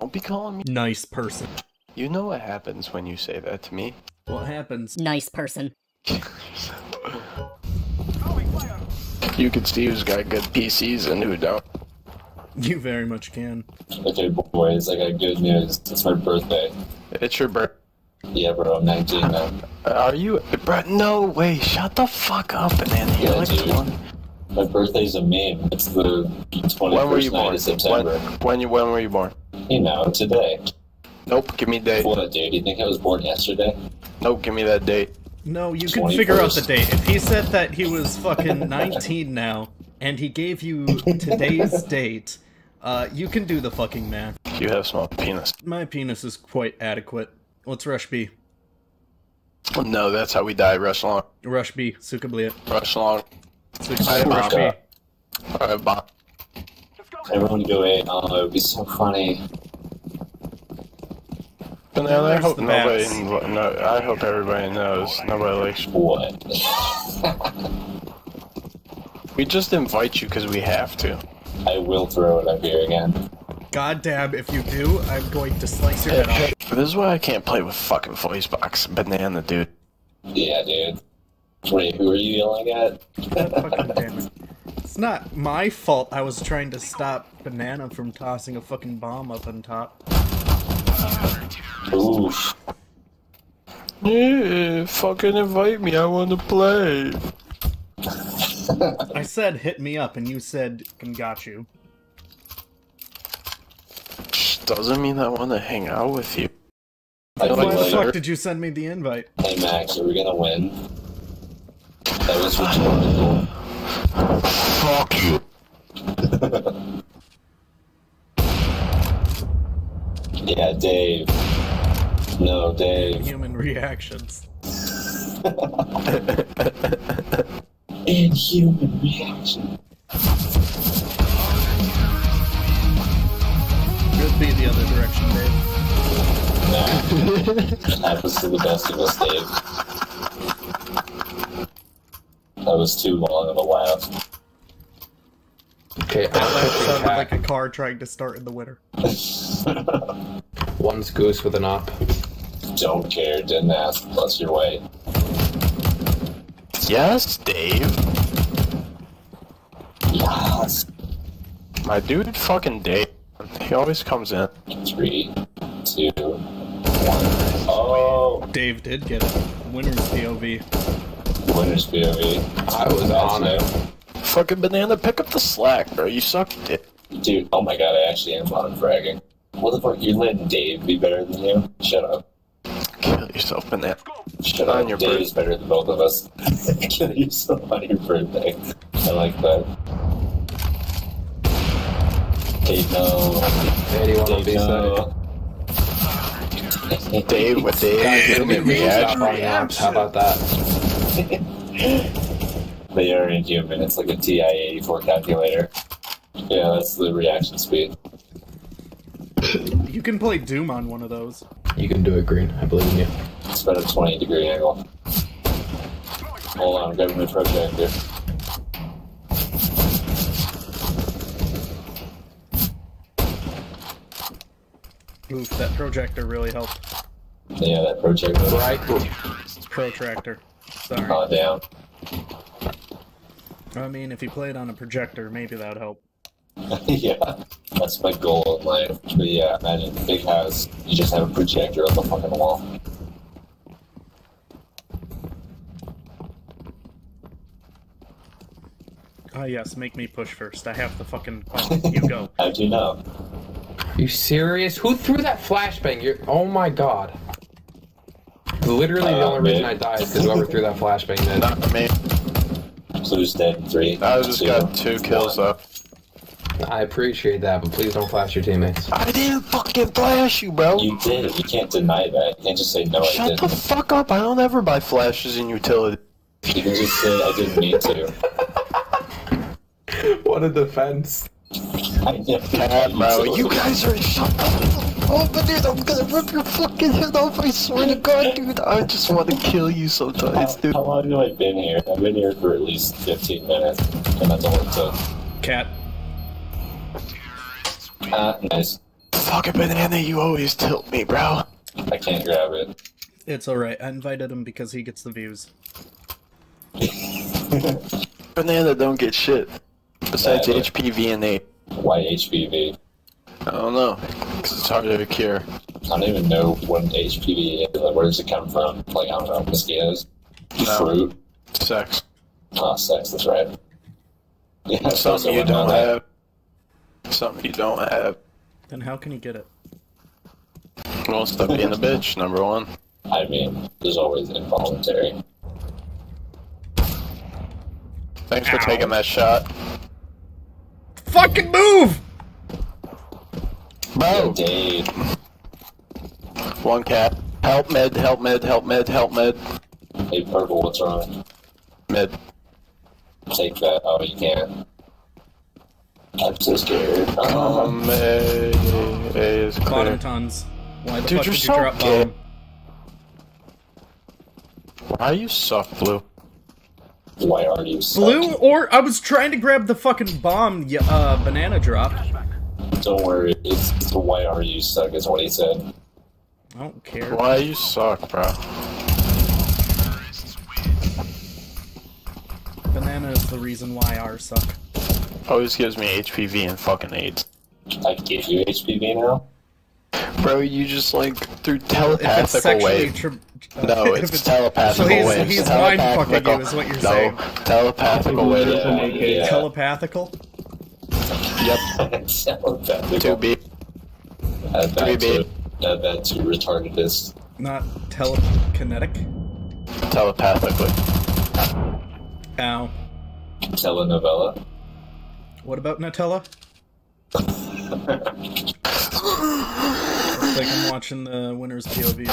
Don't be calling me. Nice person. You know what happens when you say that to me. What happens? Nice person. You can see who's got good PCs and who don't. You very much can. Okay, boys, I got good news. It's my birthday. It's your birth. Yeah, bro, I'm 19 now. Are you, bro? No way! Shut the fuck up, and then you're Yeah, like dude. 20. My birthday's a meme. It's the 21st When were you night born? of September. When, when you when were you born? You know, today. Nope. Give me date. What, do You think I was born yesterday? Nope. Give me that date. No, you can figure out the date. If he said that he was fucking 19 now, and he gave you today's date, uh, you can do the fucking math. You have small penis. My penis is quite adequate. What's Rush B? No, that's how we die. Rush long. Rush B, Sukabliet. Rush long. Sukabliet, Rush B. Alright, Alright, bye. Everyone do it. Oh, it would be so funny. And I hope nobody. No, I hope everybody knows. Nobody likes. What? We just invite you because we have to. I will throw it up here again. God damn, if you do, I'm going to slice your head off. This is why I can't play with fucking voice box banana, dude. Yeah, dude. Wait, who are you yelling at? fucking damn it. It's not my fault I was trying to stop Banana from tossing a fucking bomb up on top. Oof. Yeah, fucking invite me. I want to play. I said hit me up, and you said and got you. Doesn't mean I want to hang out with you. I Like Why feel the fuck did you send me the invite? hey Max, are we gonna win? That was rhetorical. Fuck you. Yeah, Dave. No, Dave. Human reactions. Inhuman reaction. Could be the other direction, Dave. No. Happens to the best of us, Dave. That was too long of a laugh. Okay, That I'm sounded like a car trying to start in the winter. One's goose with an op. Don't care, didn't ask, plus you're white. Yes, Dave. Yes. My dude, fucking Dave. He always comes in. Three, two, one. Oh, Dave did get it. Winner's POV. winner's POV. I was on it. Fucking banana, pick up the slack, bro. You suck dick. Dude, oh my god, I actually am on fragging. What the fuck? You're letting Dave be better than you? Shut up. Kill yourself, in that. Shut On up. your Dave birth- is better than both of us. Kill yourself on your birthday. I like that. Okay, no. Anyone on Dave, B no. Dave with Dave. It'll be Give me reaction. reaction. How about that? They are inhuman. It's like a TI-84 calculator. Yeah, that's the reaction speed. You can play Doom on one of those. You can do it, Green. I believe in you. It's about a 20 degree angle. Hold on, I'm grabbing the projector. Oof, that projector really helped. Yeah, that projector. Right. It's Protractor. Sorry. Oh, down. I mean, if you play it on a projector, maybe that would help. yeah, that's my goal in life. But yeah, imagine big house, you just have a projector on the fucking wall. Ah, yes, make me push first. I have the fucking call. You go. How'd you know? You serious? Who threw that flashbang? You're. Oh my god. Literally, the Uh, only reason. I died is because whoever threw that flashbang did. Not me. Blue's dead three. I just two, got two kills one. up. I appreciate that, but please don't flash your teammates. I didn't fucking flash you, bro. You did. You can't deny that. You can't just say no. I Shut the didn't. fuck up. I don't ever buy flashes in utility. You can just say I didn't mean to. What a defense. I never God, bro, to. you guys are shut up. Oh, but dude, I'm gonna rip your fucking head off. I swear to God, dude. I just want to kill you sometimes, How, how long have I been here? I've been here for at least 15 minutes, and that's all it took. Cat. Ah, nice. Fucking banana, you always tilt me, bro. I can't grab it. It's alright. I invited him because he gets the views. Banana don't get shit. Besides Yeah. HPV and A. Why HPV? I don't know. Because it's hard to cure. I don't even know what HPV is. Like, where does it come from? Like, I don't know, mosquitoes? No. Fruit? Sex. Oh, sex, that's right. Yeah, that's Something you don't what I- have. Something you don't have. Then how can he get it? Well, stop being a bitch, number one. I mean, there's always involuntary. Thanks for taking that shot. Fucking move! Bro! Dave, One cat. Help med, help med, help med, help med. hey, Purple, what's wrong? Med. Take that. Oh, you can't. I'm so scared. Um, A, A is clear. Automatons. Why the Dude, fuck you're did you drop gay. bomb? Why you suck, Blue? Why are you suck? Blue or I was trying to grab the fucking bomb y- uh banana drop. Don't worry. It's, it's why are you suck, is what he said. I don't care. Why you suck, bro? Banana is the reason why ours suck. Always gives me HPV and fucking AIDS. I give you HPV now? Bro, you just like through If it's telepathical sexually wave. tri- uh, No, if it's telepathical So he's- waves. he's mind fucking you, Telepathical- is what you're no, saying. telepathical waves. Yeah, yeah. telepathical. Yep. Telepathical. Two B. Add that 3B. to, add that to retardedness. Not telekinetic. Telepathically. Ow. Telenovela. What about Nutella? Looks like I'm watching the winner's POV.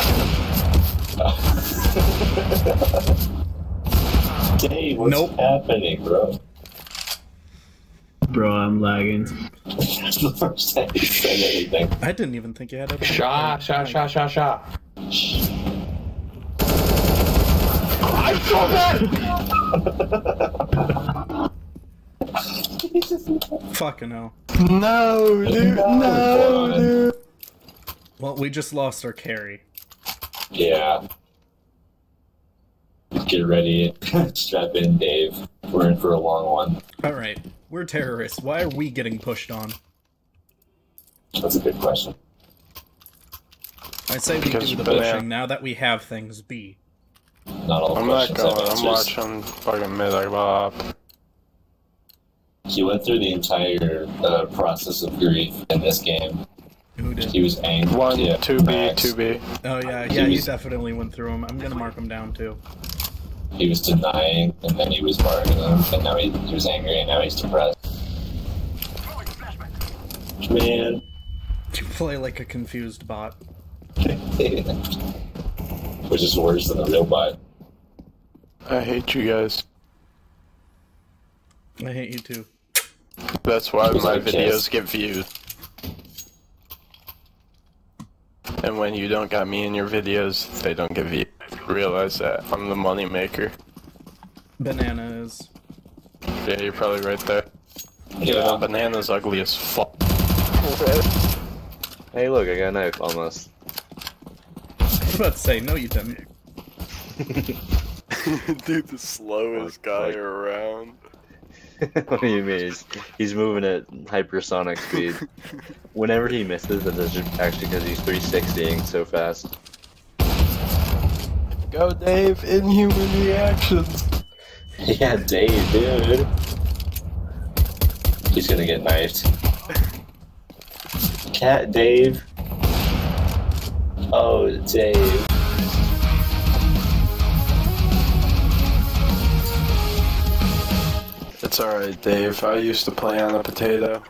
Dave, what's Nope. happening, bro? Bro, I'm lagging. That's the first time you said anything. I didn't even think you had it. Sha, sha, sha, sha, sha. I saw that! Fucking hell. No, dude, no, dude. Well, we just lost our carry. Yeah. Get ready. Strap in, Dave. We're in for a long one. Alright, we're terrorists. Why are we getting pushed on? That's a good question. I say we Because do the banana- pushing now that we have things B. Not all I'm not questions have going. I'm watching fucking mid like Bob. He went through the entire uh, process of grief in this game. Who did? He was angry. One, yeah, two B, Max. two B. Oh yeah, yeah, he was- definitely went through them. I'm gonna mark him down too. He was denying, and then he was bargaining, and now he, he was angry, and now he's depressed. Man. You play like a confused bot. Which is worse than a real bot. I hate you guys. I hate you too. That's why Who's my videos kiss? get viewed. And when you don't got me in your videos, they don't get viewed. Realize that. I'm the money maker. Banana is. Yeah, you're probably right there. Even though Yeah. banana's ugly as fuck. Hey, look, I got a knife almost. I was about to say, no, you didn't. Dude, the slowest guy fuck? around. what do you mean? He's, he's moving at hypersonic speed. Whenever he misses, that's just actually because he's 360ing so fast. Go, Dave. Inhuman reactions. Yeah, Dave, dude. He's gonna get knifed. Cat Dave. Oh, Dave. It's alright, Dave. I used to play on a potato.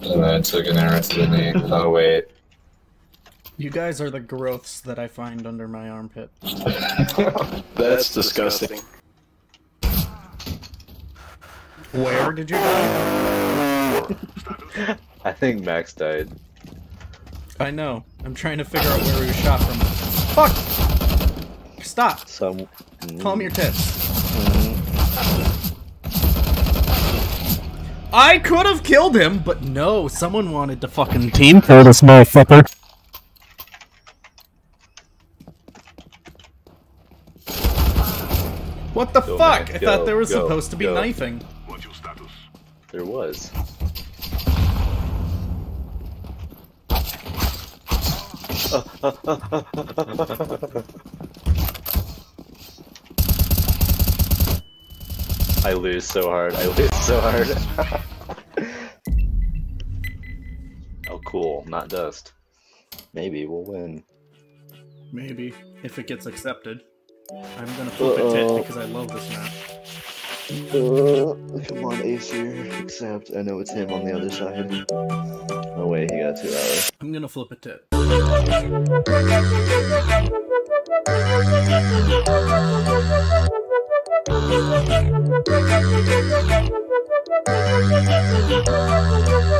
And I took an arrow to the knee. Oh, wait. You guys are the growths that I find under my armpit. That's disgusting. Where did you die? I think Max died. I know. I'm trying to figure out where he was shot from. Fuck! Stop! Some. Calm your tits. Mm-hmm. I could have killed him, but no, someone wanted to fucking Team kill this motherfucker. What the Go, fuck? man, I thought there was go, supposed to be go. knifing. There was. I lose so hard. I lose so hard. oh, cool. Not dust. Maybe we'll win. Maybe, if it gets accepted. I'm gonna flip a tit because I love this map. Uh, come on, Acer. Except I know it's him on the other side. No way, he got two hours. I'm gonna flip a tit. Thank you.